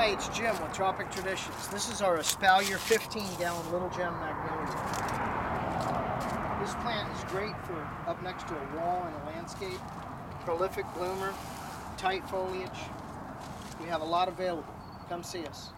Hi, it's Jim with Tropic Traditions. This is our espalier 15 gallon little gem magnolia. This plant is great for up next to a wall in a landscape. Prolific bloomer, tight foliage. We have a lot available. Come see us.